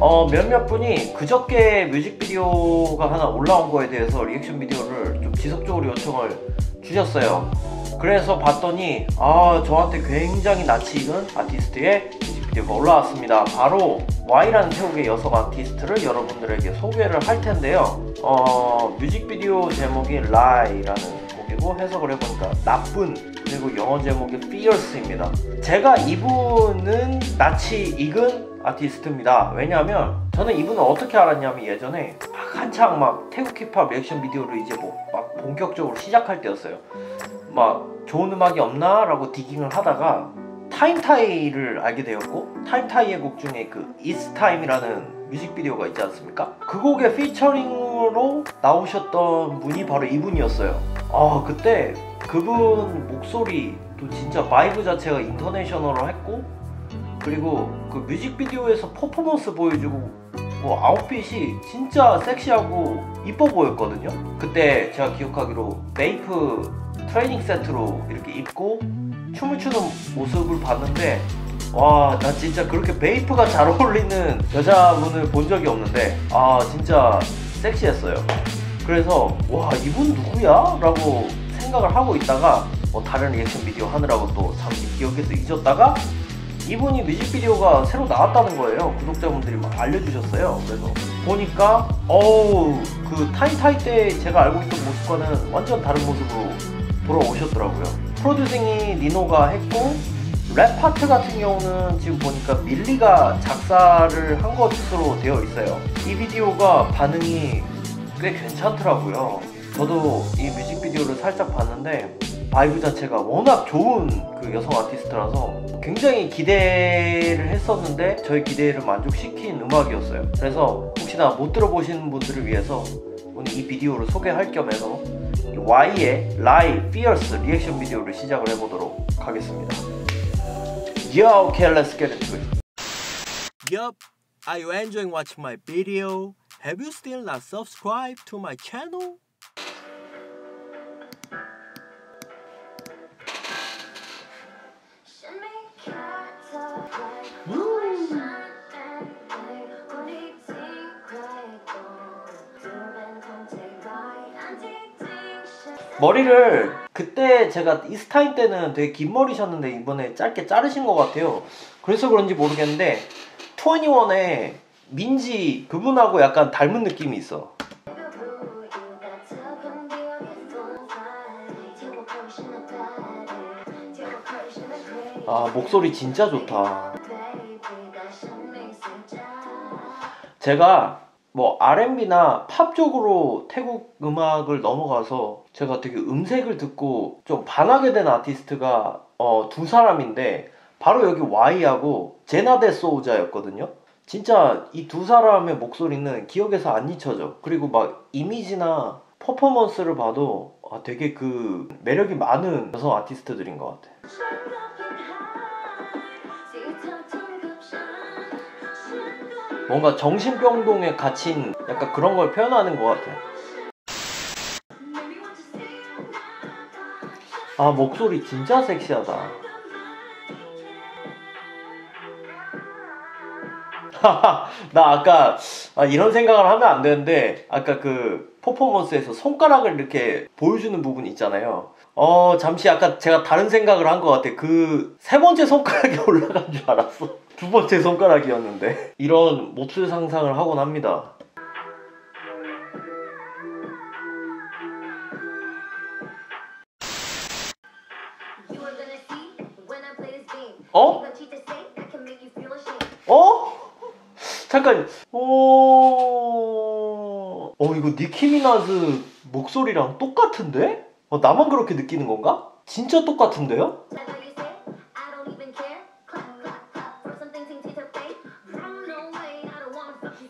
어 몇몇 분이 그저께 뮤직비디오가 하나 올라온 거에 대해서 리액션 비디오를 좀 지속적으로 요청을 주셨어요. 그래서 봤더니 아 저한테 굉장히 낯이 익은 아티스트의 뮤직비디오가 올라왔습니다. 바로 Y라는 태국의 여성 아티스트를 여러분들에게 소개를 할 텐데요. 어 뮤직비디오 제목이 Lie라는 곡이고 해석을 해보니까 나쁜 그리고 영어 제목이 Fierce입니다. 제가 이분은 낯이 익은 아티스트입니다. 왜냐하면 저는 이분을 어떻게 알았냐면 예전에 막 한창 막 태국 힙합 리액션 비디오를 이제 뭐 막 본격적으로 시작할 때였어요. 막 좋은 음악이 없나? 라고 digging을 하다가 타임타이를 알게 되었고 타임타이의 곡 중에 그 It's Time이라는 뮤직비디오가 있지 않습니까? 그 곡의 피처링으로 나오셨던 분이 바로 이분이었어요. 아 그때 그분 목소리도 진짜 vibe 자체가 international을 했고 그리고 그 뮤직비디오에서 퍼포먼스 보여주고 뭐 아웃핏이 진짜 섹시하고 이뻐 보였거든요. 그때 제가 기억하기로 베이프 트레이닝 세트로 이렇게 입고 춤을 추는 모습을 봤는데 와 나 진짜 그렇게 베이프가 잘 어울리는 여자분을 본 적이 없는데 아 진짜 섹시했어요. 그래서 와 이분 누구야? 라고 생각을 하고 있다가 뭐 다른 리액션 비디오 하느라고 또 잠시 기억에서 잊었다가 이분이 뮤직비디오가 새로 나왔다는 거예요. 구독자분들이 막 알려주셨어요. 그래서 보니까 어우 그 타임타이 때 제가 알고 있던 모습과는 완전 다른 모습으로 돌아오셨더라고요. 프로듀싱이 니노가 했고 랩 파트 같은 경우는 지금 보니까 밀리가 작사를 한 것으로 되어 있어요. 이 비디오가 반응이 꽤 괜찮더라고요. 저도 이 뮤직비디오를 살짝 봤는데 vibe 자체가 워낙 좋은 그 여성 아티스트라서 굉장히 기대를 했었는데 저의 기대를 만족시킨 음악이었어요. 그래서 혹시나 못 들어보신 분들을 위해서 오늘 이 비디오를 소개할 겸 해서 WAII의 ร้าย Fierce 리액션 비디오를 시작을 해보도록 하겠습니다. Yo, okay, let's get into it. Yup, are you enjoying watching my video? Have you still not subscribed to my channel? 머리를 그때 제가 이스타임 때는 되게 긴 머리셨는데 이번에 짧게 자르신 것 같아요. 그래서 그런지 모르겠는데 21의 민지 그분하고 약간 닮은 느낌이 있어. 아 목소리 진짜 좋다. 제가 뭐 R&B나 팝 쪽으로 태국 음악을 넘어가서 제가 되게 음색을 듣고 좀 반하게 된 아티스트가 어, 두 사람인데 바로 여기 Y하고 제나데 소우자였거든요. 진짜 이 두 사람의 목소리는 기억에서 안 잊혀져. 그리고 막 이미지나 퍼포먼스를 봐도 아, 되게 그 매력이 많은 여성 아티스트들인 것 같아. 뭔가 정신병동에 갇힌 약간 그런 걸 표현하는 것 같아. 아 목소리 진짜 섹시하다. 나 아까 아, 이런 생각을 하면 안 되는데 아까 그 퍼포먼스에서 손가락을 이렇게 보여주는 부분 있잖아요. 어 잠시 아까 제가 다른 생각을 한 것 같아. 그 세 번째 손가락이 올라간 줄 알았어. 두 번째 손가락이었는데 이런 몹쓸 상상을 하곤 합니다. 어? 어? 잠깐. 어. 어 이거 니키미나즈 목소리랑 똑같은데? 어 나만 그렇게 느끼는 건가? 진짜 똑같은데요?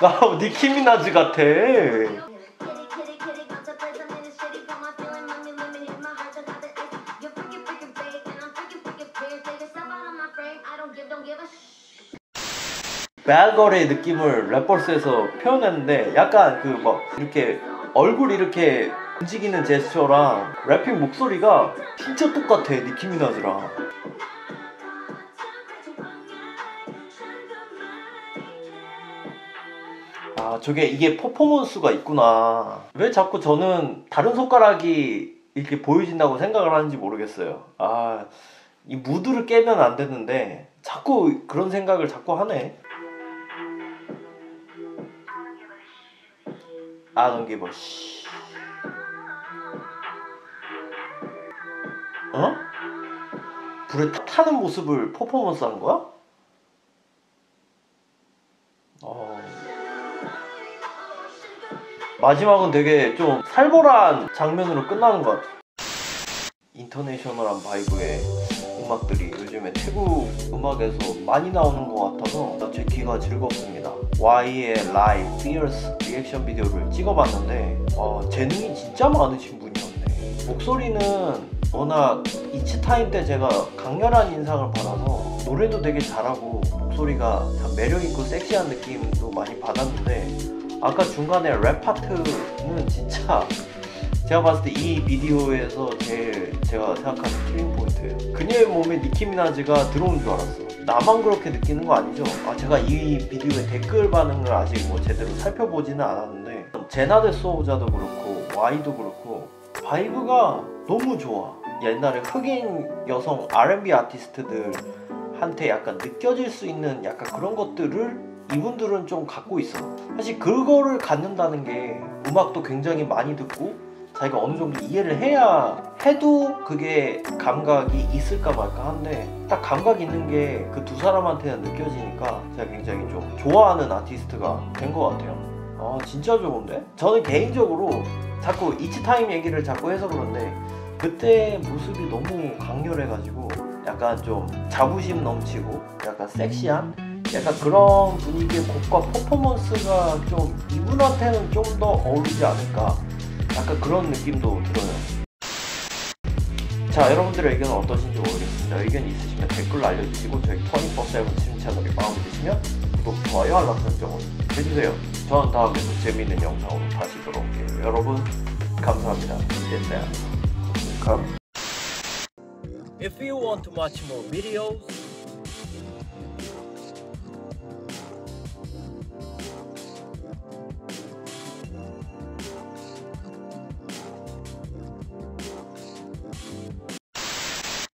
나 니키 미나즈 같아. 배걸의 느낌을 랩버스에서 표현했는데 약간 그 막 이렇게 얼굴 이렇게 움직이는 제스처랑 래핑 목소리가 진짜 똑같아 니키 미나즈랑 저게 이게 퍼포먼스가 있구나 왜 자꾸 저는 다른 손가락이 이렇게 보여진다고 생각을 하는지 모르겠어요 아 이 무드를 깨면 안 되는데 자꾸 그런 생각을 자꾸 하네 give a sh. 어? 불에 타- 타는 모습을 퍼포먼스 하는 거야? 마지막은 되게 좀 살벌한 장면으로 끝나는 것 같아. international한 vibe의 음악들이 요즘에 태국 음악에서 많이 나오는 것 같아서 제 귀가 즐겁습니다. WAII의 ร้าย Fierce 리액션 비디오를 찍어봤는데 어, 재능이 진짜 많으신 분이었네. 목소리는 워낙 It's Time 때 제가 강렬한 인상을 받아서 노래도 되게 잘하고 목소리가 참 매력있고 섹시한 느낌도 많이 받았는데 아까 중간에 랩 파트는 진짜 제가 봤을 때 이 비디오에서 제일 제가 생각하는 killing point예요. 그녀의 몸에 니키 미나즈가 들어온 줄 알았어. 나만 그렇게 느끼는 거 아니죠? 아 제가 이 비디오의 댓글 반응을 아직 뭐 제대로 살펴보지는 않았는데 제나 데소우자도 그렇고 WAII도 그렇고 vibe가 너무 좋아. 옛날에 흑인 여성 R&B 아티스트들한테 약간 느껴질 수 있는 약간 그런 것들을 이분들은 좀 갖고 있어. 사실 그거를 갖는다는 게 음악도 굉장히 많이 듣고 자기가 어느 정도 이해를 해야 해도 그게 감각이 있을까 말까 한데 딱 감각 있는 게 그 두 사람한테는 느껴지니까 제가 굉장히 좀 좋아하는 아티스트가 된 것 같아요. 아 진짜 좋은데? 저는 개인적으로 자꾸 이치타임 얘기를 자꾸 해서 그런데 그때 모습이 너무 강렬해가지고 약간 좀 자부심 넘치고 약간 섹시한 약간 그런 분위기의 곡과 퍼포먼스가 좀 이분한테는 좀 더 어울리지 않을까 약간 그런 느낌도 들어요. 자 여러분들의 의견은 어떠신지 모르겠습니다. 의견 있으시면 댓글로 알려주시고 저희 24-7 스트림 채널이 마음에 드시면 구독, 좋아요, 알람 설정을 해주세요. 저는 다음에도 재미있는 영상으로 다시 돌아올게요. 여러분 감사합니다. 이제야 감. If you want to watch more videos,